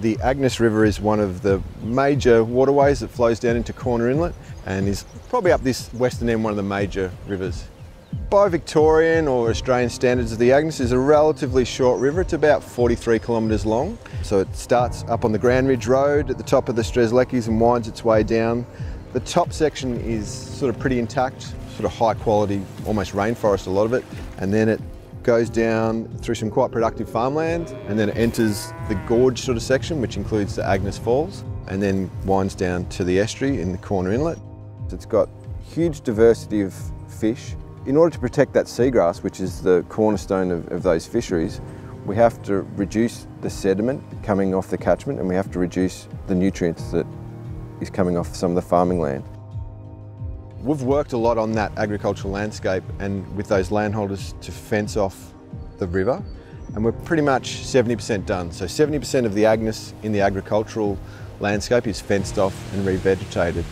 The Agnes River is one of the major waterways that flows down into Corner Inlet and is probably up this western end one of the major rivers. By Victorian or Australian standards, the Agnes is a relatively short river. It's about 43 kilometres long. So it starts up on the Grand Ridge Road at the top of the Strzelecki's and winds its way down. The top section is sort of pretty intact, sort of high quality, almost rainforest, a lot of it. And then it goes down through some quite productive farmland and then it enters the gorge sort of section, which includes the Agnes Falls, and then winds down to the estuary in the Corner Inlet. It's got huge diversity of fish. In order to protect that seagrass, which is the cornerstone of, of those fisheries, we have to reduce the sediment coming off the catchment and we have to reduce the nutrients that is coming off some of the farming land. We've worked a lot on that agricultural landscape and with those landholders to fence off the river and we're pretty much 70% done. So 70% of the Agnes in the agricultural landscape is fenced off and revegetated.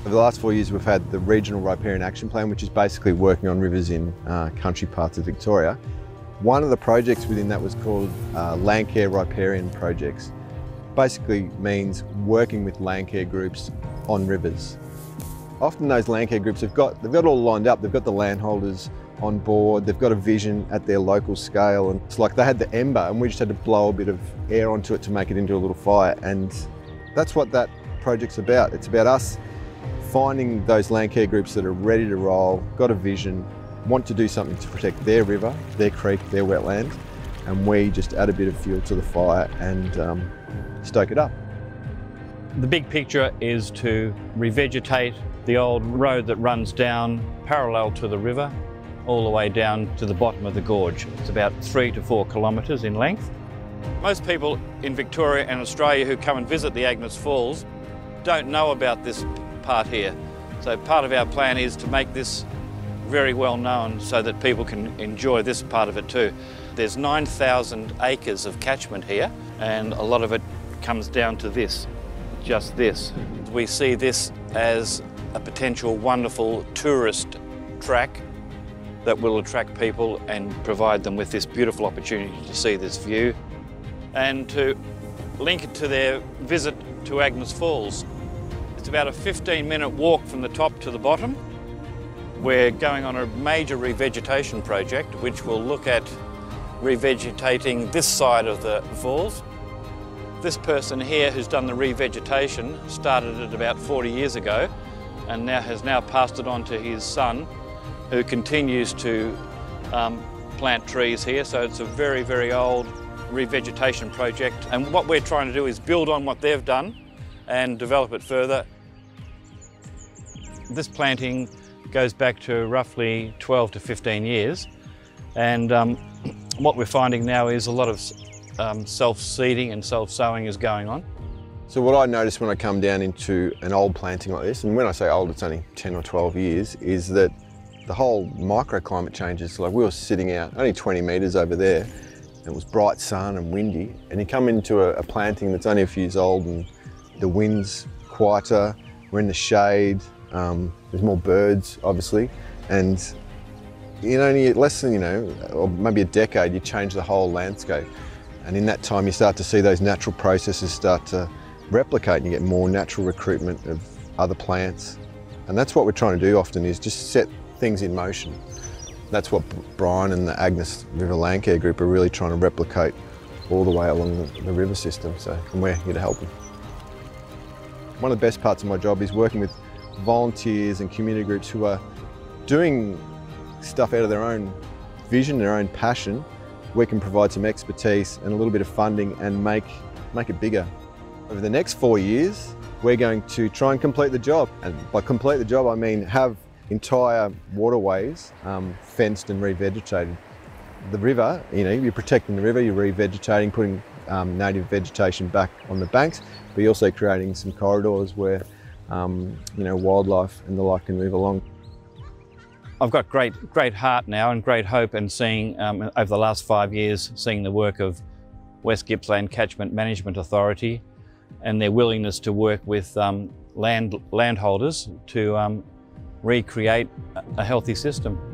Over the last four years we've had the Regional Riparian Action Plan which is basically working on rivers in uh, country parts of Victoria. One of the projects within that was called uh, Landcare Riparian Projects. Basically means working with landcare groups on rivers often those landcare groups have got, they've got it all lined up. They've got the landholders on board, they've got a vision at their local scale. And it's like they had the ember and we just had to blow a bit of air onto it to make it into a little fire. And that's what that project's about. It's about us finding those landcare groups that are ready to roll, got a vision, want to do something to protect their river, their creek, their wetland, and we just add a bit of fuel to the fire and um, stoke it up. The big picture is to revegetate the old road that runs down parallel to the river all the way down to the bottom of the gorge. It's about three to four kilometres in length. Most people in Victoria and Australia who come and visit the Agnes Falls don't know about this part here. So part of our plan is to make this very well known so that people can enjoy this part of it too. There's 9,000 acres of catchment here and a lot of it comes down to this, just this. We see this as a potential wonderful tourist track that will attract people and provide them with this beautiful opportunity to see this view and to link it to their visit to Agnes Falls. It's about a 15 minute walk from the top to the bottom. We're going on a major revegetation project which will look at revegetating this side of the falls. This person here who's done the revegetation started it about 40 years ago and now has now passed it on to his son who continues to um, plant trees here. So it's a very, very old revegetation project. And what we're trying to do is build on what they've done and develop it further. This planting goes back to roughly 12 to 15 years. And um, what we're finding now is a lot of um, self-seeding and self-sowing is going on. So what I notice when I come down into an old planting like this, and when I say old, it's only 10 or 12 years, is that the whole microclimate changes. Like we were sitting out only 20 metres over there, and it was bright sun and windy, and you come into a, a planting that's only a few years old and the wind's quieter, we're in the shade, um, there's more birds, obviously, and in only less than, you know, or maybe a decade, you change the whole landscape. And in that time, you start to see those natural processes start to replicate and you get more natural recruitment of other plants. And that's what we're trying to do often is just set things in motion. That's what Bryan and the Agnes River Landcare Group are really trying to replicate all the way along the, the river system. So, and we're here to help them. One of the best parts of my job is working with volunteers and community groups who are doing stuff out of their own vision, their own passion. We can provide some expertise and a little bit of funding and make, make it bigger. Over the next four years, we're going to try and complete the job. And by complete the job, I mean have entire waterways um, fenced and revegetated. The river, you know, you're protecting the river, you're revegetating, putting um, native vegetation back on the banks, but you're also creating some corridors where, um, you know, wildlife and the like can move along. I've got great, great heart now and great hope and seeing um, over the last five years, seeing the work of West Gippsland Catchment Management Authority and their willingness to work with um, land landholders to um, recreate a healthy system.